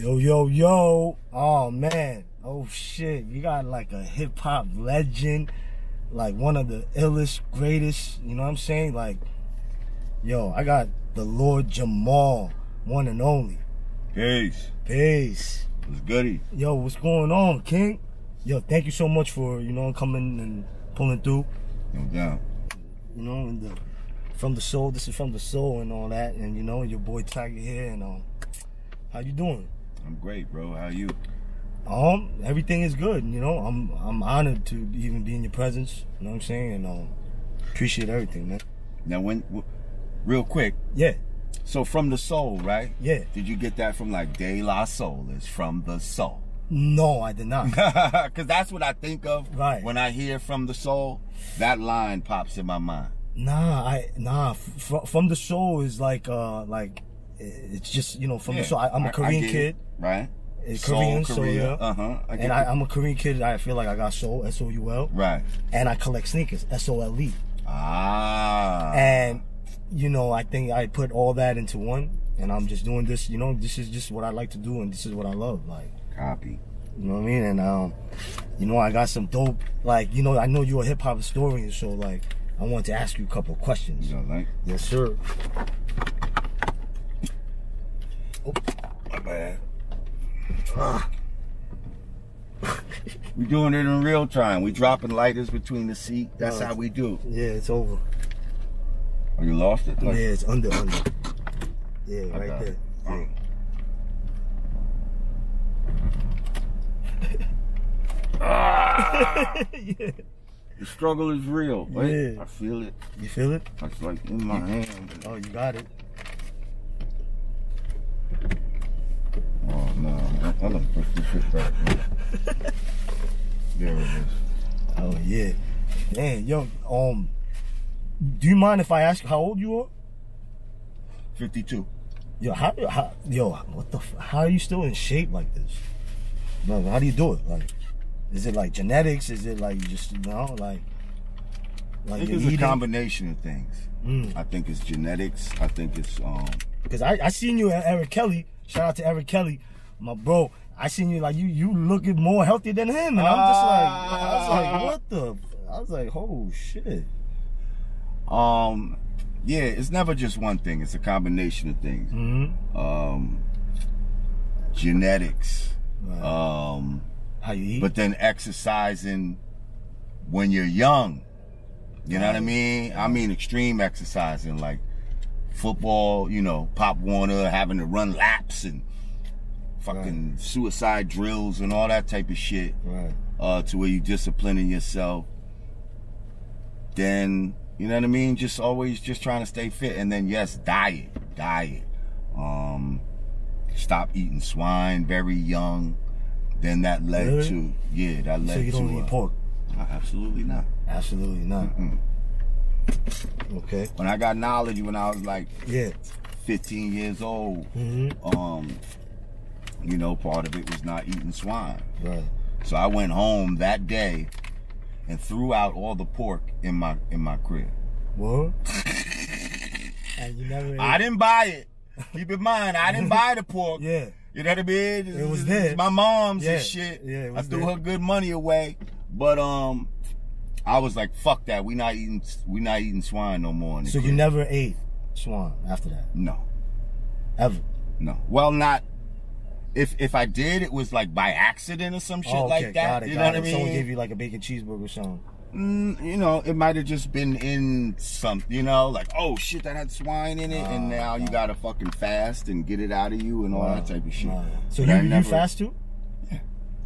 Yo, yo, yo. Oh, man. Oh, shit. You got like a hip hop legend, like one of the illest, greatest, you know what I'm saying? Like, yo, I got the Lord Jamar, one and only. Peace. Peace. What's goody? Yo, what's going on, King? Yo, thank you so much for, you know, coming and pulling through. No doubt. You know, and the, from the soul, this is from the soul and all that. And, you know, your boy Tiger here. And, um, how you doing? I'm great, bro. How you? Um, everything is good. You know, I'm I'm honored to even be in your presence. You know what I'm saying? And um, appreciate everything, man. Now, when, w- real quick, Yeah, so from the soul, right? yeah. Did you get that from like De La Soul? Is from the soul. No, I did not. Because that's what I think of Right. when I hear from the soul. That line pops in my mind. nah, I nah. F- from the soul is like uh like it's just you know from Yeah, the soul. I, I'm a Korean get it, kid. right? Soul, Korean, so Korea. yeah. Uh huh. I and I, am a Korean kid. I feel like I got soul, S O U L, right. and I collect sneakers, S O L E. Ah. And you know, I think I put all that into one, and I'm just doing this. You know, this is just what I like to do, and this is what I love. Like. copy. You know what I mean? And um, you know, I got some dope. Like, you know, I know you're a hip hop historian, so like, I want to ask you a couple of questions. You know, like Yes, sir. Oh, my bad. Ah. we doing it in real time. We dropping lighters between the seat. That's Oh. how we do. Yeah, it's over. Oh, you lost it? Yeah, it's under, under. Yeah, I right there. Yeah. yeah. Oh. The struggle is real. Wait, Yeah. I feel it. You feel it? It's like in my hand. Oh, you got it. Oh no, I, I done pushed this shit back. there it is. Oh yeah. Man, yo, um, do you mind if I ask how old you are? 52. Yo, how, how yo, what the, how are you still in shape like this? How do you do it? Like, is it like genetics? Is it like you just, you know, like, I like it's a combination of things. Mm. I think it's genetics. I think it's um Because I, I seen you at Eric Kelly. Shout out to Eric Kelly, my bro. I seen you like you you looking more healthy than him, and I'm just like, I was like, what the? I was like, oh shit. um yeah, it's never just one thing. It's a combination of things. Mm-hmm. Um genetics. Right. Um how you eat? but then exercising when you're young. You know what I mean? I mean extreme exercising like football, you know, Pop Warner having to run laps and fucking suicide drills and all that type of shit. right. uh, to where you disciplining yourself. Then you know what I mean. Just always just trying to stay fit, and then yes, diet, diet. Um, stop eating swine very young. Then that led Really? to yeah, that led So you don't to eat uh, pork? absolutely not. Absolutely not. Mm. Okay. When I got knowledge when I was like Yeah. 15 years old, Mm-hmm. um, you know, part of it was not eating swine. Right. So I went home that day and threw out all the pork in my in my crib. What? and you never. I didn't buy it. Keep in mind, I didn't buy the pork. Yeah. You know what I mean? It was there. my mom's Yeah, and shit. yeah, it I threw her good money away. But um I was like, fuck that. We not eating we not eating swine no more. So you never ate swine after that, No. ever? No. Well not if if I did, it was like by accident or some shit oh, okay, like that. it, you know what I mean? Someone gave you like a bacon cheeseburger or something. Mm, you know, it might have just been in some, you know, like, oh shit, that had swine in it, and Ah, now you ah. gotta fucking fast and get it out of you and all that type of shit. So you, I you fast too? Yeah,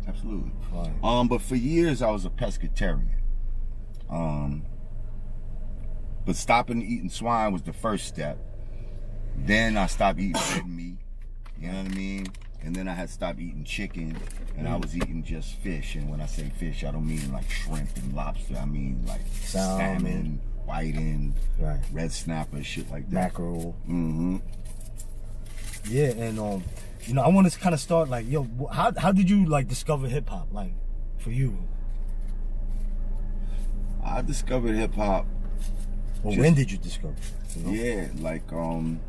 Absolutely. Right. Um, but for years I was a pescatarian. Um, but stopping eating swine was the first step. Then I stopped eating red meat. You know what I mean? And then I had stopped eating chicken, and I was eating just fish. And when I say fish, I don't mean like shrimp and lobster. I mean like Salmon. salmon, whiting, Right. red snapper, shit like that. Mackerel. Mm-hmm. Yeah, and um, you know, I want to kind of start like, yo, how how did you like discover hip hop? Like, for you, I discovered hip hop or Just- when did you discover? it, You know? Yeah, like um,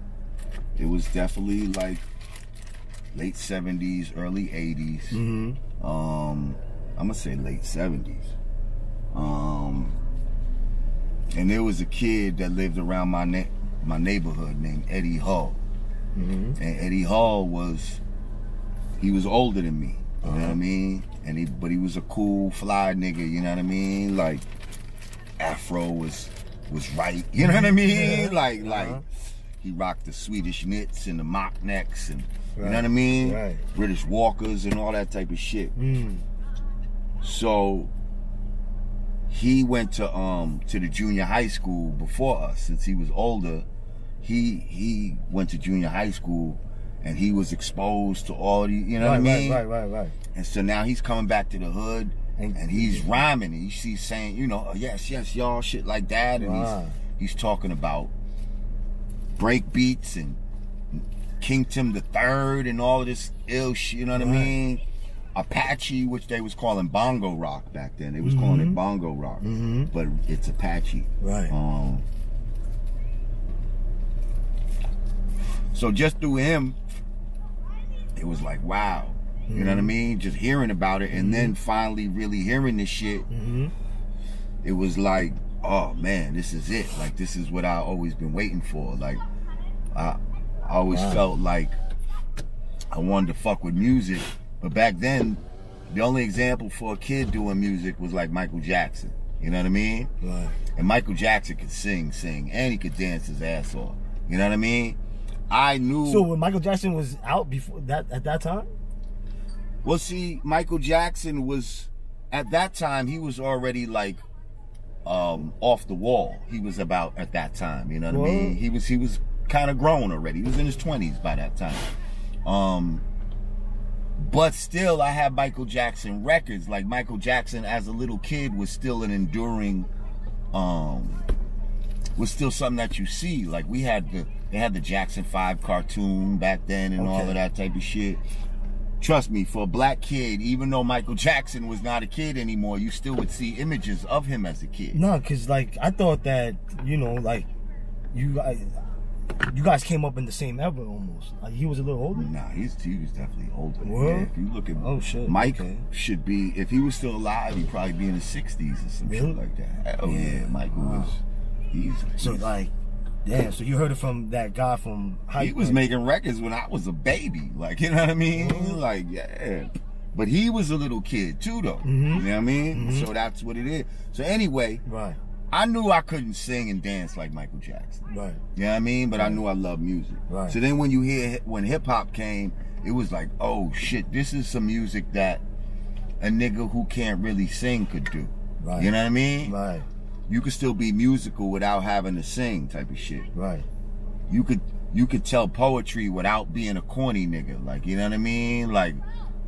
it was definitely like late seventies, early 80s Mm-hmm. Um, I'm gonna say late seventies. Um, and there was a kid that lived around my my neighborhood named Eddie Hall, Mm-hmm. and Eddie Hall was he was older than me. You know what I Uh-huh. mean? And he but he was a cool fly nigga. You know what I mean? Like Afro was was right. You know what I mean? Yeah. Like like Uh-huh. He rocked the Swedish knits and the mock necks and you know what I mean? Right. British walkers and all that type of shit. Mm. So he went to um to the junior high school before us since he was older. He he went to junior high school and he was exposed to all the you know right, what I mean? right, right, right, right. And so now he's coming back to the hood And- and, he's rhyming and he's saying, you know, yes, yes, y'all, shit like that. And Wow. he's he's talking about break beats and King Tim the Third and all this ill shit, you know what I mean? Apache, which they was calling bongo rock back then. They was calling it bongo rock. Mhm. But it's Apache. Right. Um so just through him, it was like, wow. You know what I mean? Just hearing about it and then finally really hearing this shit, Mm-hmm. it was like, oh man, this is it. Like this is what I always been waiting for. Like I, I always Wow. felt like I wanted to fuck with music, but back then, the only example for a kid doing music was like Michael Jackson. You know what I mean? Right. And Michael Jackson could sing, sing, and he could dance his ass off. You know what I mean? I knew. So when Michael Jackson was out before that at that time? Well, see, Michael Jackson was at that time he was already like um off the wall. He was about at that time, you know what I mean? He was he was kind of grown already. He was in his 20s by that time. Um but still I had Michael Jackson records. Like Michael Jackson as a little kid was still an enduring um was still something that you see. Like we had the they had the Jackson 5 cartoon back then and all of that type of shit trust me, for a black kid, even though Michael Jackson was not a kid anymore, you still would see images of him as a kid. No, cause like I thought that you know like you guys you guys came up in the same era almost. Like he was a little older. Nah, he's he was definitely older. Well, Yeah, if you look at Oh, shit, Mike okay. should be if he was still alive, he'd probably be in his sixties or something Really? like that. Oh yeah, Yeah. Michael Wow. was he's, So he's- like, damn. So you heard it from that guy from high he was making records when I was a baby. Like, you know what I mean? Mhm. Like, yeah. But he was a little kid too though. Mhm. You know what I mean? Mhm. So that's what it is. So anyway, right, I knew I couldn't sing and dance like Michael Jackson. right, You know what I mean? But I knew I loved music. Right. So then when you hear when hip hop came, it was like, oh shit, this is some music that a nigga who can't really sing could do. right. You know what I mean? Right, You could still be musical without having to sing type of shit. right, You could you could tell poetry without being a corny nigga. Like, you know what I mean? Like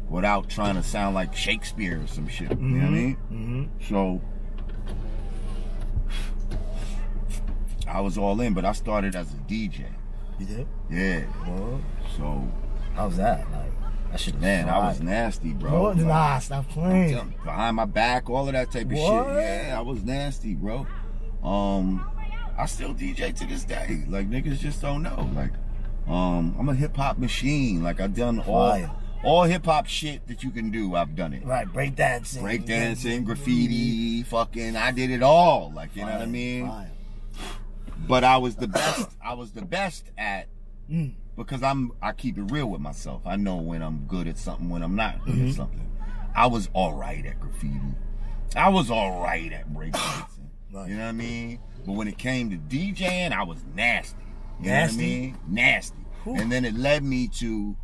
without trying to sound like Shakespeare or some shit. You know what I mean? Mm-hmm. So I was all in, but I started as a DJ. You did? Yeah. Well, So how's that? Like, I should have. man, I was nasty, bro. What? Like, Nah, stop I'm playing. telling- behind my back, all of that type of What? shit. Yeah, I was nasty, bro. Um, I still DJ to this day. Like niggas just don't know. Like, um, I'm a hip hop machine. Like I've done all Fire. all hip hop shit that you can do. I've done it. Right, break dancing. Break dancing, graffiti, fucking. I did it all. Like you know what I mean. fire. But I was the best. I was the best at Mm. Because I'm I keep it real with myself. I know when I'm good at something, when I'm not good Mhm. at something. I was all right at graffiti. I was all right at breakdancing. Right. You know what I mean? But when it came to DJing, I was nasty. You Nasty? know what I mean? Nasty. Whew. And then it led me to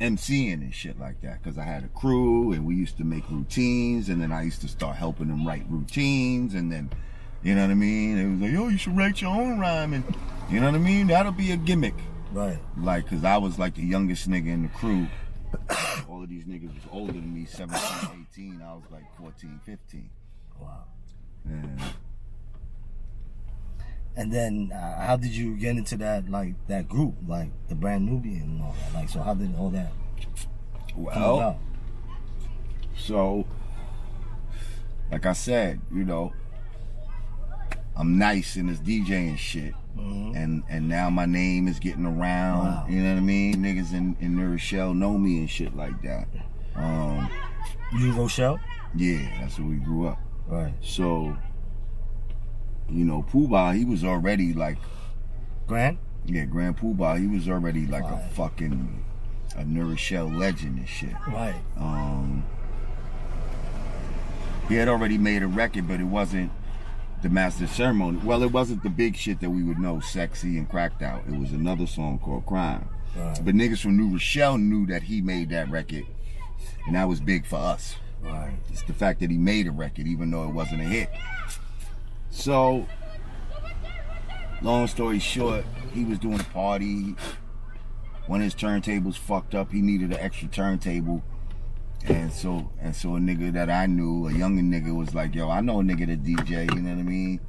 MCing and shit like that because I had a crew and we used to make routines and then I used to start helping them write routines and then you know what I mean? It was like, yo, you should write your own rhyme and you know what I mean? That'll be a gimmick. Right. Like, cause I was like the youngest nigga in the crew. All of these niggas was older than me, 17, 18. I was like 14, 15. Wow. And And then, uh, how did you get into that like that group, like the Brand Nubian and all that? Like, so how did all that come well, so like I said, you know, I'm nice in this DJing shit. Mhm. and and now my name is getting around. Wow. You know what I mean? Niggas in in New Rochelle know me and shit like that. Um, You Rochelle? yeah, that's where we grew up. Right. So, you know, Puba, he was already like, Grand? yeah, Grand Puba, he was already like a fucking a New Rochelle legend and shit. Right. Um, he had already made a record, but it wasn't the master ceremony. Well, it wasn't the big shit that we would know, sexy and cracked out. It was another song called Crime. Right. But niggas from New Rochelle knew that he made that record, and that was big for us. Right. It's the fact that he made a record, even though it wasn't a hit. So, long story short, he was doing a party. One of his turntables fucked up. He needed an extra turntable. And so, and so a nigga that I knew, a younger nigga, was like, "Yo, I know a nigga that DJ. You know what I mean?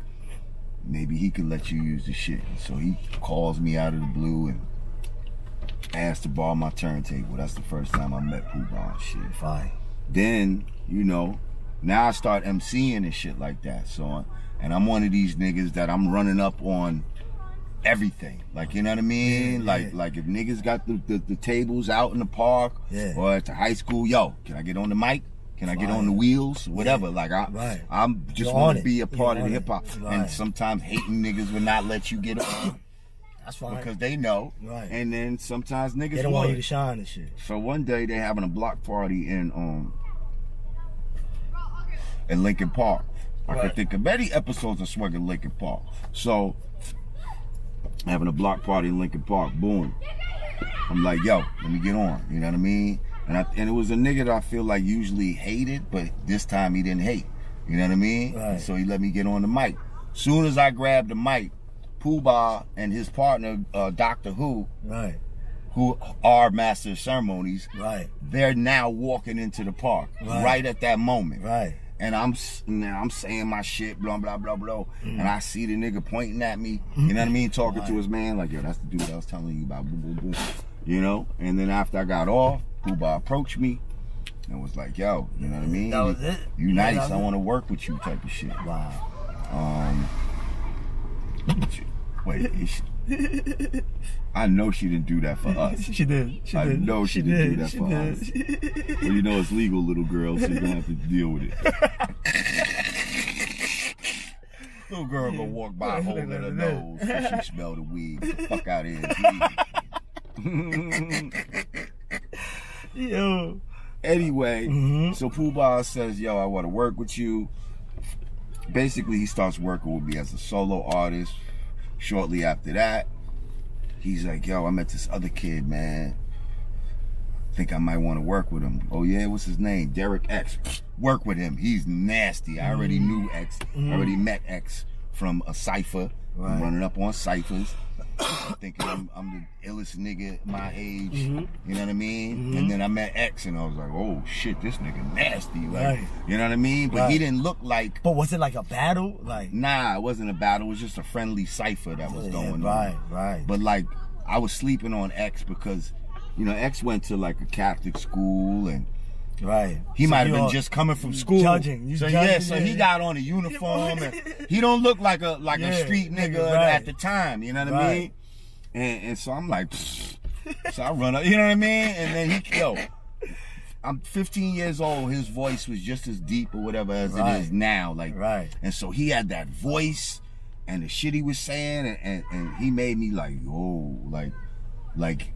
Maybe he could let you use the shit." So he calls me out of the blue and asked to borrow my turntable. That's the first time I met Puba and shit Fine. then you know now i start emceeing and shit like that so and i'm one of these niggas that i'm running up on everything like you know what i mean Yeah, like yeah. like if niggas got the, the, the tables out in the park Yeah. or at the high school yo can i get on the mic can I get Right. on the wheels? Whatever. Yeah. Like I, Right. I'm just want to be a You're part of the hip hop. Right. And sometimes hating niggas will not let you get on That's fine. because they know. Right. And then sometimes niggas they don't want you to shine and shit. So one day they having a block party in um in Lincoln Park. I Right. could think of many episodes of Swag in Lincoln Park. So having a block party in Lincoln Park, boom. I'm like, yo, let me get on. You know what I mean? And I, and it was a nigga that I feel like usually hated, but this time he didn't hate. You know what I mean? Right. So he let me get on the mic. Soon as I grabbed the mic, Puba and his partner, uh, Doctor Who, Right. who are master of ceremonies, Right. they're now walking into the park Right. right, at that moment. Right. And I'm I'm saying my shit, blah blah blah blah, Mm-hmm. and I see the nigga pointing at me. You know what I mean? Talking to Right. his man, like, yo, that's the dude I was telling you about. Boom, boom, boom. You know. And then after I got off, Puba approached me and was like, yo, you know what I mean? That was it? You Yeah, nice. was I want to work with you, type of shit. Wow. Um. Wait. she- I know she didn't do that for us. She did. She I did. know she didn't do that she for did. Well, you know it's legal, little girl, so you're gonna have to deal with it. little girl gonna walk by holding her nose and she smell the weed. The fuck out of here. Yo. anyway, Mhm. so Puba says, "Yo, I want to work with you." Basically, he starts working with me as a solo artist. Shortly after that, he's like, "Yo, I met this other kid, man. Think I might want to work with him." Oh yeah, what's his name? Derek X. Work with him. He's nasty. I already mm-hmm. knew X. I already mm-hmm. met X from a cipher. I'm running up on ciphers. thinking I'm, I'm the illest nigga my age. Mhm. You know what I mean? Mhm. And then I met X and I was like, oh shit, this nigga nasty. Like, Right. You know what I mean? But he didn't look like, But was it like a battle? Like nah, it wasn't a battle. It was just a friendly cipher that was Yeah, going right, on. Right, right. But like, I was sleeping on X because, you know, X went to like a Catholic school and right. he So might have been just coming from school. judging, you so yeah, so yeah, he yeah. got on a uniform and he don't look like a like Yeah, a street nigga, nigga, right. at the time. You know what I mean? And and so I'm like, so I run up. You know what I mean? And then he yo. I'm 15 years old. His voice was just as deep or whatever as Right. it is now. Like, Right. and so he had that voice and the shit he was saying, and, and, and he made me like, oh, like, like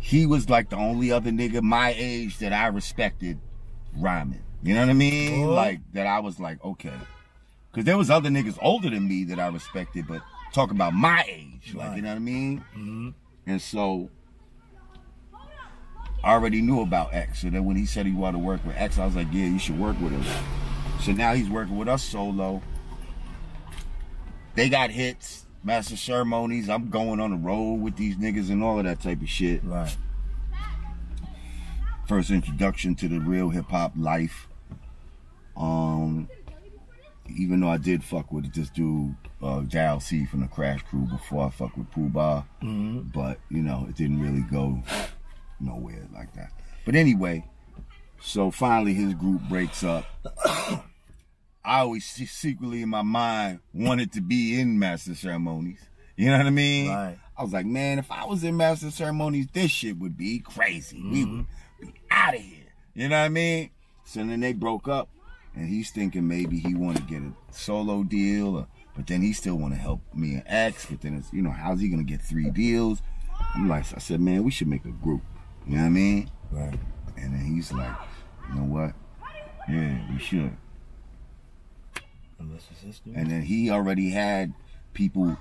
he was like the only other nigga my age that I respected rhyming. You know what I mean? Like that I was like, okay. Cause there was other niggas older than me that I respected, but talk about my age. Like, Right. you know what I mean? hmm And so I already knew about X. So then when he said he wanted to work with X, I was like, yeah, you should work with him. So now he's working with us solo. They got hits, master ceremonies. I'm going on the road with these niggas and all of that type of shit. Right. First introduction to the real hip hop life. Um, even though I did fuck with this dude, uh, JLC from the Crash Crew before I fuck with Puba. hmm but you know it didn't really go nowhere like that but anyway so finally his group breaks up i always secretly in my mind wanted to be in master ceremonies You know what I mean? Right. I was like, man, if I was in master ceremonies, this shit would be crazy. We mm-hmm. would be out of here. You know what I mean? So then they broke up, and he's thinking maybe he want to get a solo deal, or, but then he still want to help me and X. But then it's you know how's he gonna get three deals? I'm like, I said, man, we should make a group. You know what I mean? Right. And then he's like, you know what? Yeah, we should. And that's his sister. And then he already had people,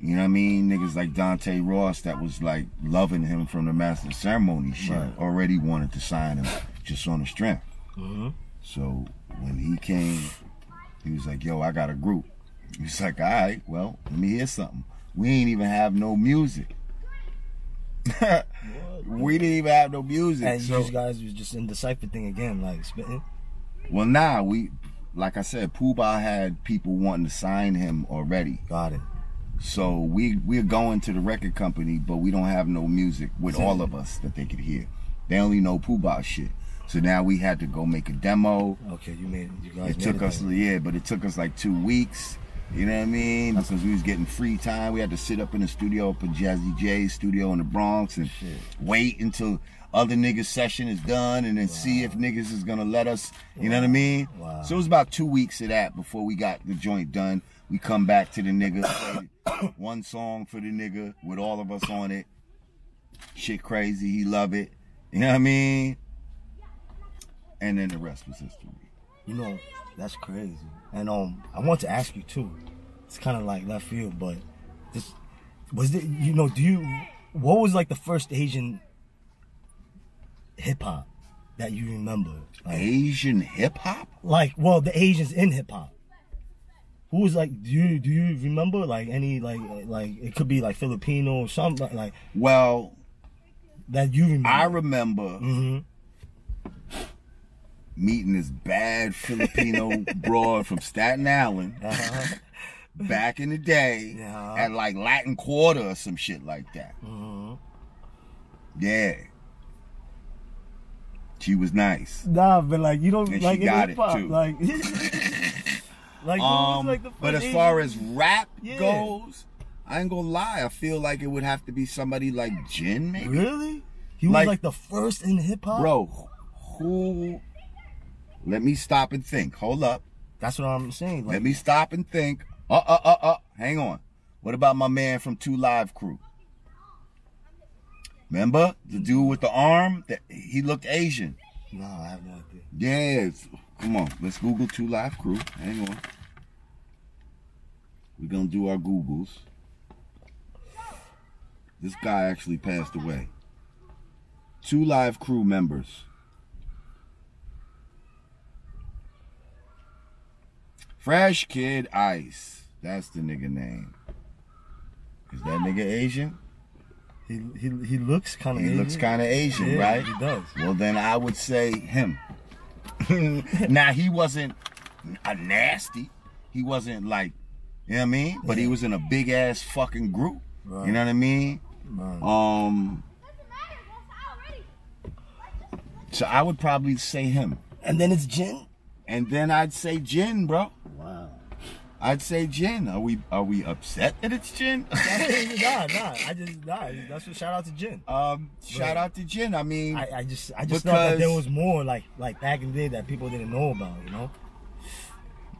you know what I mean? Niggas like Dante Ross that was like loving him from the master ceremony shit. Right. Already wanted to sign him just on the strength. hmm So when he came, he was like, yo, I got a group. He was like, all right, well, let me hear something. We ain't even have no music. we didn't even have no music. And so, you guys was just in the cipher thing again, like spitting. well, now we, like I said, Puba had people wanting to sign him already. Got it. So we we're going to the record company, but we don't have no music with Same. all of us that they could hear. They only know Puba shit. So now we had to go make a demo. Okay, you made you guys. It took us then. yeah, but it took us like two weeks. You know what I mean? Because we was getting free time. We had to sit up in the studio up at Jazzy Jay's studio in the Bronx and Shit. wait until other niggas session is done and then see if niggas is gonna let us. You know what I mean? Wow. So it was about two weeks of that before we got the joint done. We come back to the nigga, one song for the nigga with all of us on it. Shit crazy, he love it. You know what I mean? And then the rest was history. You know, that's crazy. And um, I want to ask you too. It's kind of like left field, but this was it. You know, do you? What was like the first Asian hip hop that you remember? Like, Asian hip hop? like, well, the Asians in hip hop. Who was like? Do you do you remember like any like like it could be like Filipino or something like Well, that you remember? I remember hmm meeting this bad Filipino broad from Staten Island Uh-huh. back in the day Yeah. at like Latin Quarter or some shit like that. hmm Yeah. She was nice. Nah, but like you don't And she like got hip it, hop, too. like. Like, was, Um, like, the but as far as rap Yeah. goes, I ain't gonna lie. I feel like it would have to be somebody like Jin, maybe. really, he was Like- like the first in hip hop, Bro, who? Let me stop and think. Hold up. That's what I'm saying. Like, Let me stop and think. Uh, uh, uh, uh. Hang on. What about my man from Two Live Crew? Remember the dude with the arm? That he looked Asian. no, I have no idea. Yes. Come on. Let's Google Two Live Crew. Hang on. We're gonna do our Googles. This guy actually passed away. Two Live Crew members. Fresh Kid Ice. That's the nigga name. Is that nigga Asian? He he he looks kind of. He looks kind of Asian, yeah, right? He does. Well, then I would say him. now he wasn't a nasty. He wasn't like, you know what I mean? But he was in a big ass fucking group. Right. You know what I mean? Man. Um. So I would probably say him, And then it's Jin. and then I'd say Jin, bro. I'd say Jin. Are we are we upset that it's Jin? nah, nah. I just nah. That's what. Shout out to Jin. um, shout Right. out to Jin. I mean, I, I just I just thought that there was more like like back in the day that people didn't know about. You know.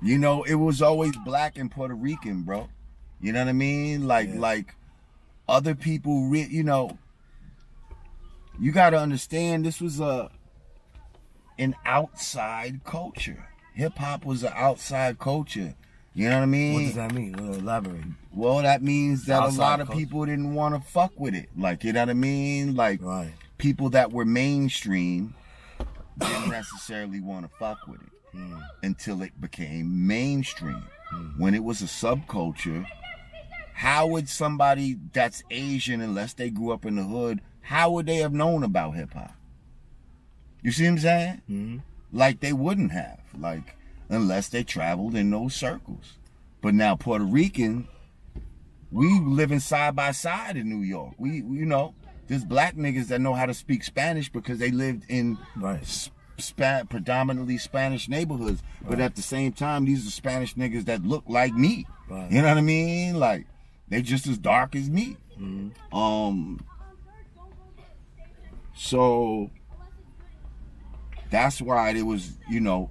You know, it was always black and Puerto Rican, bro. You know what I mean? Like, Yeah. like other people, re- you know, you got to understand this was a an outside culture. Hip hop was an outside culture. You know what I mean? What does that mean? Elaborate. Well, that means that a lot of culture. people didn't want to fuck with it. Like, you know what I mean? Like, Right. people that were mainstream didn't necessarily want to fuck with it Mm. until it became mainstream. Mm. When it was a subculture, how would somebody that's Asian, unless they grew up in the hood, how would they have known about hip hop? You see what I'm saying? hmm Like they wouldn't have, like unless they traveled in those circles. But now Puerto Rican, we living side by side in New York. We, you know, there's black niggas that know how to speak Spanish because they lived in Right. predominantly Spanish neighborhoods. But at the same time, these are Spanish niggas that look like me. Right. You know what I mean? Like, They just as dark as me. Mm-hmm. Um. So that's why it was, you know,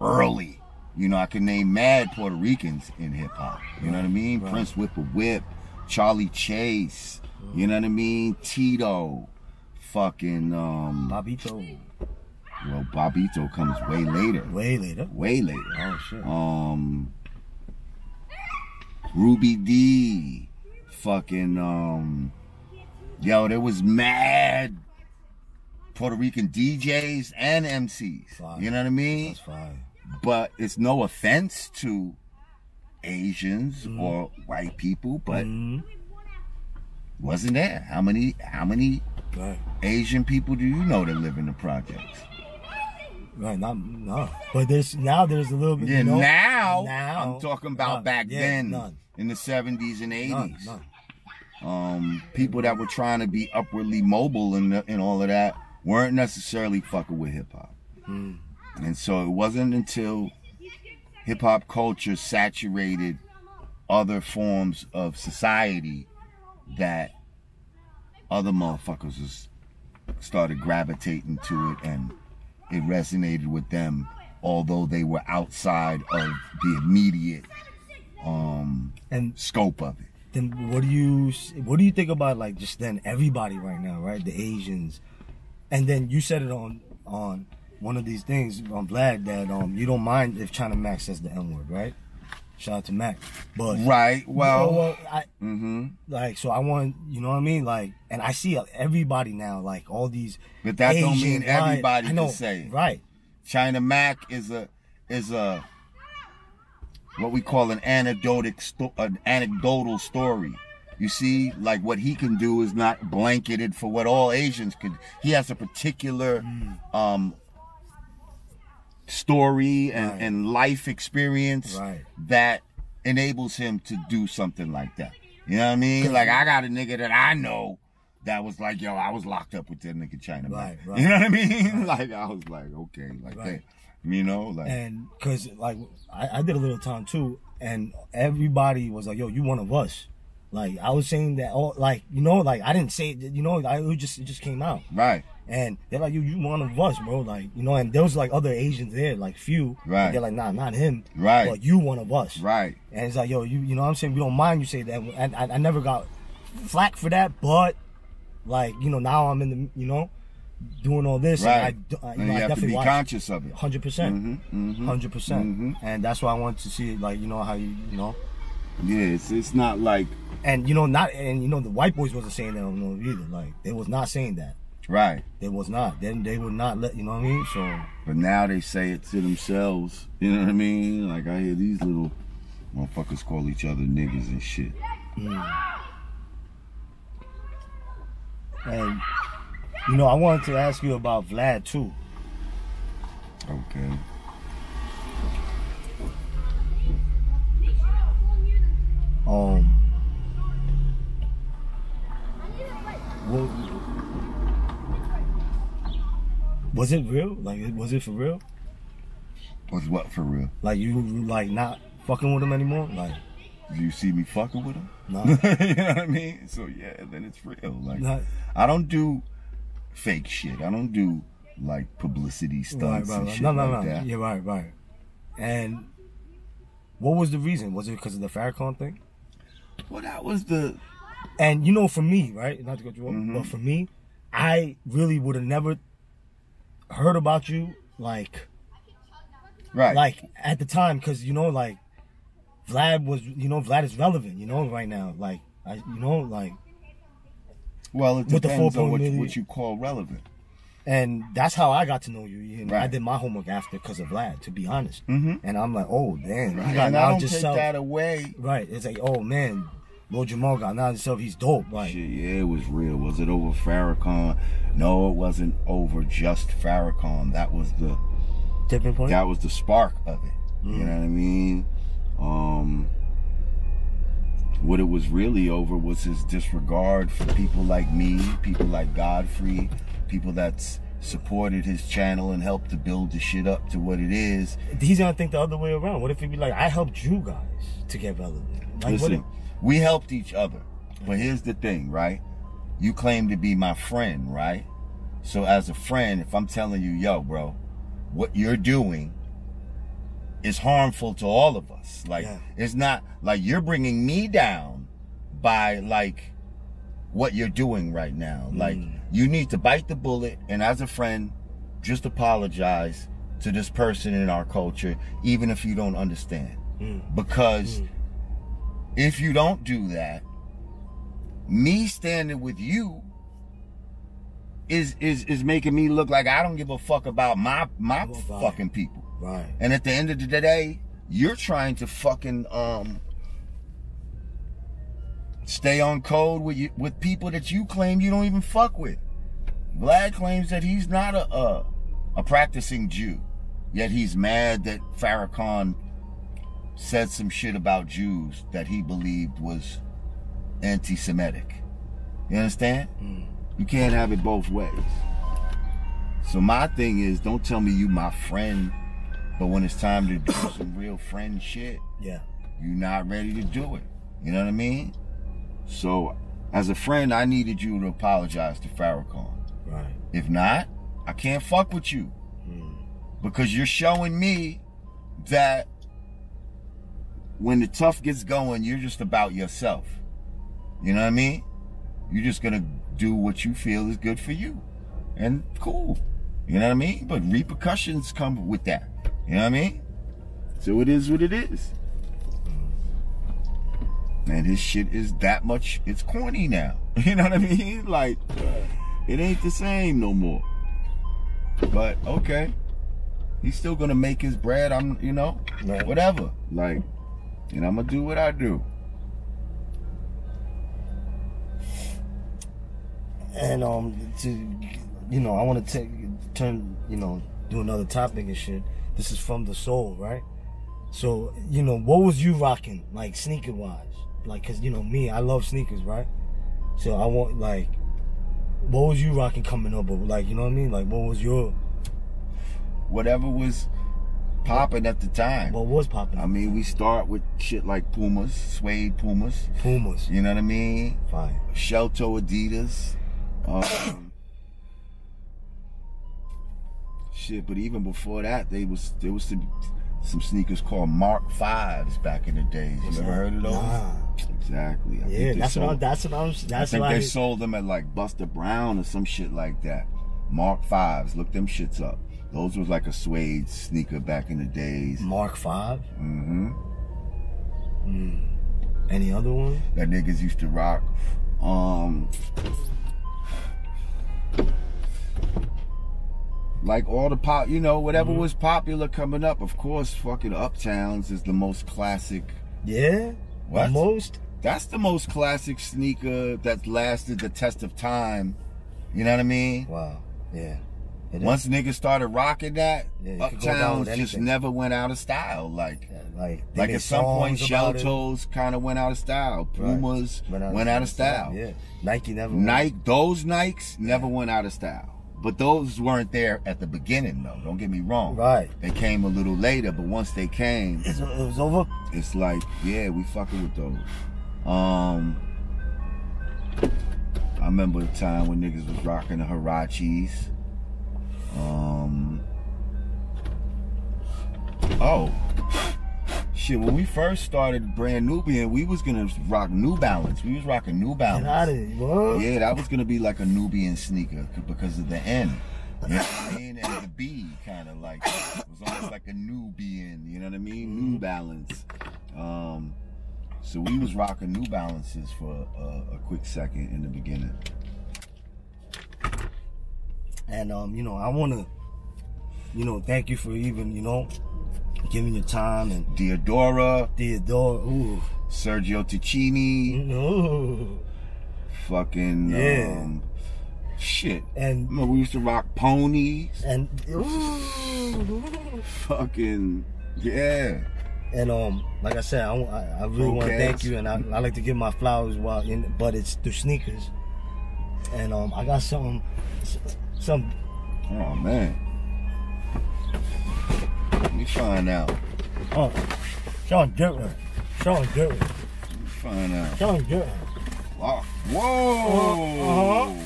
early. You know, I can name mad Puerto Ricans in hip hop. You know what I mean? Right. Prince Whipper Whip, Charlie Chase. You know what I mean? Tito, fucking um. Bobbito. Well, Bobbito comes way later. Way later. Way later. Oh shit. Um. Ruby D. Fucking um. Yo, there was mad Puerto Rican DJs and MCs. Fire. You know what I mean? That's fine. But it's no offense to Asians Mm-hmm. or white people, but Mhm. wasn't there? How many how many Right. Asian people do you know that live in the projects? Right. Not no. But there's now there's a little bit. Yeah, you know, now, now I'm talking about none. back Yeah, then None. in the 70s and 80s. None. None. Um, people that were trying to be upwardly mobile and and all of that weren't necessarily fucking with hip hop. Mm. And so it wasn't until hip hop culture saturated other forms of society that other motherfuckers was started gravitating to it and it resonated with them although they were outside of the immediate um And scope of it. then what do you what do you think about like just then everybody right now, right? The Asians, and then you said it on on one of these things. I'm glad that um you don't mind if China Max says the N word, right? Shout out to Mac, but Right. Well, well, I, hmm like so I want you know what I mean, like, and I see everybody now, like all these. but that don't mean everybody I know, can say it. right? China Mac is a is a what we call an anecdotic sto- an anecdotal story. You see, like what he can do is not blanketed for what all Asians can. He has a particular Mm. um story and, Right. and life experience Right. that enables him to do something like that. You know what I mean? Like I got a nigga that I know that was like, yo, I was locked up with that nigga China. Right, right. You know what I mean? Like I was like, okay, like Right. that. You know, like And because like I, I did a little time too, and everybody was like, "Yo, you one of us." Like I was saying that, all like you know, like I didn't say, it, you know, I it just it just came out, right, and they're like, "You you one of us, bro." Like you know, and there was like other Asians there, like few, Right. They're like, "Nah, not him." Right. But you one of us, right. And it's like, yo, you you know what I'm saying? We don't mind you say that. And I, I never got flack for that, but like you know now I'm in the you know doing all this, Right. and I, I, you and know, you I have to definitely be conscious of it. Hundred percent, Mhm, mhm, hundred percent, mhm. and that's why I wanted to see. Like you know how you you know, Yeah, it's it's not like and you know not, and you know the white boys wasn't saying that on no either. Like they was not saying that. right. They was not. Then they would not let you know what I mean. So But now they say it to themselves. You know what I mean? Like I hear these little motherfuckers call each other niggas and shit. Mm. and you know I wanted to ask you about Vlad too. Okay. Um. What, was it real? Like, was it for real? Was what for real? Like, you like not fucking with him anymore? Like, Do you see me fucking with them? no. you know what I mean? So yeah, then it's real. Like Not- I don't do fake shit. I don't do like publicity right, stunts right, and right. shit No, no, like no. that. Yeah, right, right. And what was the reason? Was it because of the Farrakhan thing? Well, that was the And you know, for me, right? Not to cut you off, Mhm. but for me, I really would have never heard about you like right. like at the time because you know like Vlad was you know Vlad is relevant you know right now like I you know like well, it with the depends on what, what you call relevant. And that's how I got to know you. you know, I did my homework after because of Vlad to be honest Mhm. and I'm like oh damn Right. he got And I don't just take self that away. right it's like oh man Lord Jamar got now himself he's dope like Shit, yeah, it was real. Was it over Farrakhan? No, it wasn't over just Farrakhan. That was the tipping point that was the spark of it. You Mm. know what I mean? Um what it was really over was his disregard for people like me, people like Godfrey, people that's supported his channel and helped to build the shit up to what it is. he's gonna think the other way around what if he'd be like I helped you guys to get relevant like what if, Listen, We helped each other. But here's the thing, right? You claim to be my friend, right? So as a friend, if I'm telling you, yo, bro, what you're doing is harmful to all of us. Like Yeah. it's not like you're bringing me down by like what you're doing right now. Like Mm. You need to bite the bullet and as a friend, just apologize to this person in our culture, even if you don't understand. Mm. Because Mm. if you don't do that, me standing with you is is is making me look like I don't give a fuck about my my fucking people. Right. And at the end of the day, you're trying to fucking um stay on code with you, with people that you claim you don't even fuck with. Vlad claims that he's not a a, a practicing Jew, yet he's mad that Farrakhan said some shit about Jews that he believed was anti-Semitic. You understand? Mm. You can't have it both ways. So my thing is, don't tell me you my friend, but when it's time to do some real friend shit, Yeah. you're not ready to do it. You know what I mean? So, as a friend, I needed you to apologize to Farrakhan. Right. If not, I can't fuck with you Mm. because you're showing me that when the tough gets going, you're just about yourself. You know what I mean? You're just gonna do what you feel is good for you. And cool. You know what I mean? But repercussions come with that. You know what I mean? So it is what it is. Man, his shit is that much, it's corny now. You know what I mean? Like, it ain't the same no more. But okay. He's still gonna make his bread. I'm, you know, Right. whatever. Like, and I'm gonna do what I do. And um, to you know, I want to take turn you know do another topic and shit. This is from the soul, right? So you know, what was you rocking like sneaker wise? Like, cause you know me, I love sneakers, right? So I want like, what was you rocking coming up? Or like, you know what I mean? Like, what was your Whatever was popping at the time. what was popping? I mean, we start with shit like Pumas, suede Pumas. Pumas, You know what I mean? fire. Shelto Adidas. Um, shit, but even before that, they was there was some some sneakers called Mark Fives back in the days. You ever heard of those? Nah. Exactly. I Yeah, that's what I'm. sold- That's what I'm. I That's think why. they sold them at like Buster Brown or some shit like that. Mark Fives. Look them shits up. Those was like a suede sneaker back in the days. Mark Five. Mm-hmm. Mm. Any other one? That niggas used to rock. Um, like all the pop, you know, whatever Mm-hmm. was popular coming up. Of course, fucking Uptowns is the most classic. Yeah. What? The most. That's the most classic sneaker that lasted the test of time. You know what I mean? Wow. Yeah. Once niggas started rocking that, Yeah, you could go down with Uptowns just never went out of style. Like, Yeah, like like at some point, Shell Toes kind of went out of style. Right. Pumas went out, of style. Yeah. Nike never. went. Nike, those Nikes never went out of style. But those weren't there at the beginning, though. Don't get me wrong. Right. They came a little later, but once they came, It's, it was over. it's like, yeah, we fucking with those. Um, I remember the time when niggas was rocking the Huaraches. Um, oh, shit. When we first started Brand Nubian, we was gonna rock New Balance. We was rocking New Balance. of it. What? Yeah, that was gonna be like a Nubian sneaker because of the N. You know what I mean? And the B kind of like it was almost like a Nubian. You know what I mean? New Balance. Um, so we was rocking New Balances for a, a quick second in the beginning. And um, you know, I wanna, you know, thank you for even, you know, giving your time and Diadora, Theodore. Ooh. Sergio Tacchini, No. fucking Yeah. um, shit. And Remember we used to rock ponies, and ooh. fucking yeah. And um, like I said, I, I, really want to thank you, and I, I like to give my flowers while in, but it's through sneakers. And um, I got some, some. Oh man. Let me find out. Oh, Sean Dirtler, Sean Dirtler. find out. On, good. Wow. Whoa. Uh-huh.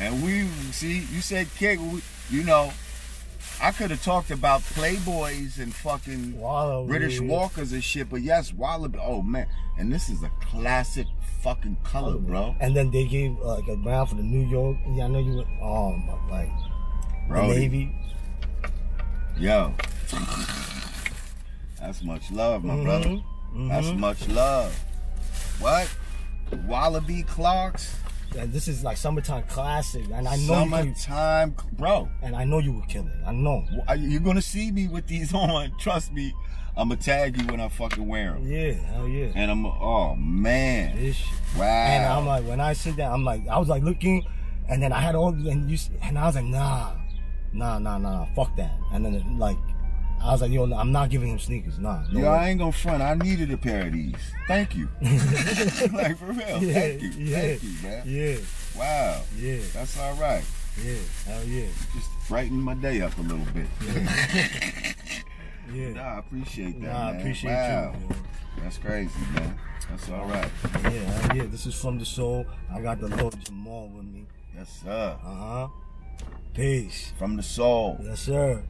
And we see you said kick. You know, I could have talked about Playboys and fucking Wallaby. British Walkers and shit, but yes, Wallaby. Oh man, and this is a classic fucking color, bro. And then they gave uh, like a brown for the New York. Yeah, I know you were. Oh my, like Navy. Yo, that's much love, my brother. Mhm, That's mhm. much love. What? Wallabee Clarks? And this is like summertime classic, and I know you Summertime, bro. and I know you will kill it. I know. You- You're gonna see me with these on. Trust me. I'm gonna tag you when I fucking wear them. Yeah, hell yeah. And I'm, oh man, This shit. wow. And I'm like, when I sit down, I'm like, I was like looking, and then I had all, and you, and I was like, nah, nah, nah, nah, fuck that. And then like, I was like, yo, I'm not giving him sneakers, nah. No Yo, I ain't gonna front. I needed a pair of these. Thank you. like for real. Yeah, Thank you. yeah, Thank you, man. yeah, Wow. yeah, That's all right. yeah, hell yeah, Just brighten my day up a little bit. yeah. Nah, I appreciate that. Nah, I man. appreciate wow. you. man. That's crazy, man. That's all right. Yeah, hell yeah. This is from the soul. I got the Lord Jamar with me. Yes, sir. Uh huh. Peace. From the soul. Yes, sir.